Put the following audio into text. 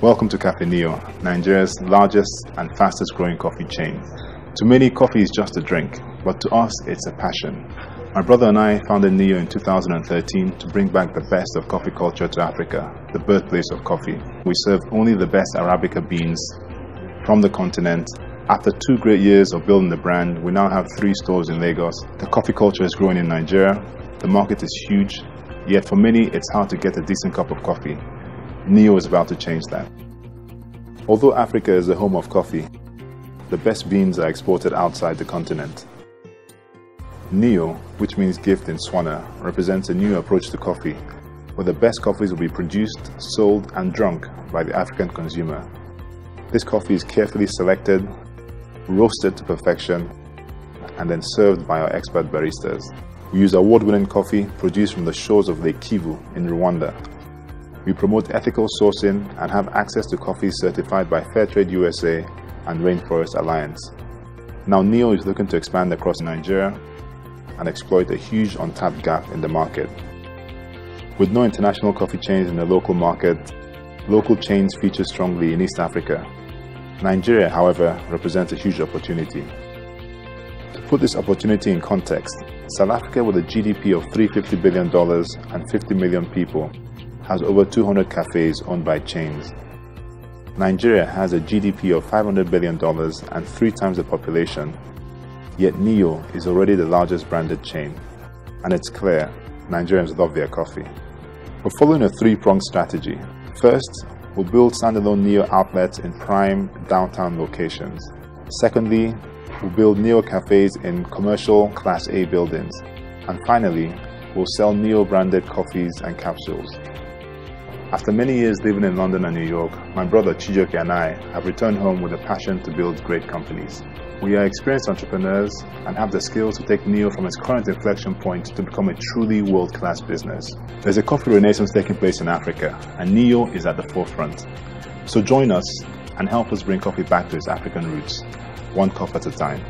Welcome to Cafe Neo, Nigeria's largest and fastest growing coffee chain. To many, coffee is just a drink, but to us, it's a passion. My brother and I founded Neo in 2013 to bring back the best of coffee culture to Africa, the birthplace of coffee. We serve only the best Arabica beans from the continent. After two great years of building the brand, we now have three stores in Lagos. The coffee culture is growing in Nigeria. The market is huge, yet for many, it's hard to get a decent cup of coffee. NEO is about to change that. Although Africa is the home of coffee, the best beans are exported outside the continent. NEO, which means gift in Tswana, represents a new approach to coffee, where the best coffees will be produced, sold, and drunk by the African consumer. This coffee is carefully selected, roasted to perfection, and then served by our expert baristas. We use award-winning coffee produced from the shores of Lake Kivu in Rwanda we promote ethical sourcing and have access to coffee certified by Fairtrade USA and Rainforest Alliance. Now NEO is looking to expand across Nigeria and exploit a huge untapped gap in the market. With no international coffee chains in the local market, local chains feature strongly in East Africa. Nigeria, however, represents a huge opportunity. To put this opportunity in context, South Africa with a GDP of $350 billion and 50 million people has over 200 cafes owned by chains. Nigeria has a GDP of $500 billion and three times the population, yet NEO is already the largest branded chain. And it's clear, Nigerians love their coffee. We're following a three-pronged strategy. First, we'll build standalone NEO outlets in prime downtown locations. Secondly, we'll build NEO cafes in commercial Class A buildings. And finally, we'll sell NEO branded coffees and capsules. After many years living in London and New York, my brother Chijioke and I have returned home with a passion to build great companies. We are experienced entrepreneurs and have the skills to take NEO from its current inflection point to become a truly world-class business. There's a coffee renaissance taking place in Africa, and NEO is at the forefront. So join us and help us bring coffee back to its African roots, one cup at a time.